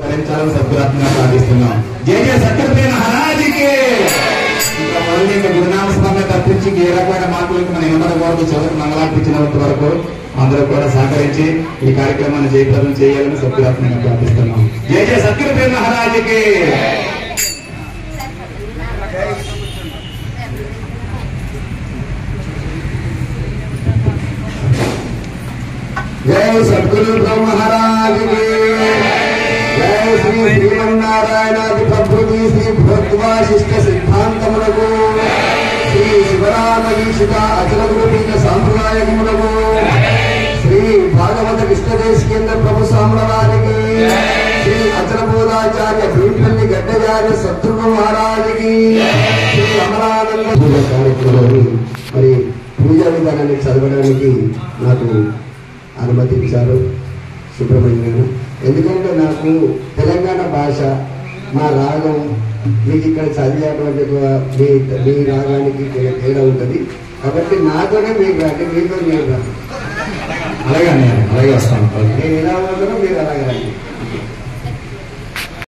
ధరించాలని సద్గురాత్మగా ప్రార్థిస్తున్నాం. జయ జయ సత్యప్రియ మహారాజుకి ఇంకా మొదలు ఇంకా గురునామ స్మరణ తప్పించి ఏ రకమైన మార్పులకు మన ఎన్నడ వరకు చదువు మంగళార్పించినంత వరకు అందరూ కూడా సహకరించి ఈ కార్యక్రమాన్ని జయప్రదం చేయాలని సద్గురాత్మగా ప్రార్థిస్తున్నాం. జయ జయ సత్యప్రియ మహారాజుకి జయ సద్గురు బ్రహ్మ శ్రీమన్నారాయణాది ప్రభృతి శ్రీ భగవద్వాశిష్ట సిద్ధాంతములకు శ్రీ శివరామ ఈశిత అచల గురుపీఠ సాంప్రదాయములకు శ్రీ భాగవత కృష్ణదేశ కేంద్ర ప్రభు సామ్రవారికి శ్రీ అచల బోధాచార్య భీంపల్లి గడ్డచార్య సద్గురు మహారాజుకి శ్రీ అమరానంద కార్యక్రమాన్ని మరి పూజా విధానాన్ని చదవడానికి నాకు అనుమతించారు సుబ్రహ్మణ్య ఎందుకంటే నాకు తెలంగాణ భాష మా రాగం మీకు ఇక్కడ చదివేటువంటి మీ మీ రాగానికి తేడా ఉంటుంది. కాబట్టి నాతోనే మీకు రండి మీతో మీరు రండి. అలాగే అలాగే వస్తాను. నేను ఎలా ఉంటానో మీరు అలాగే రండి.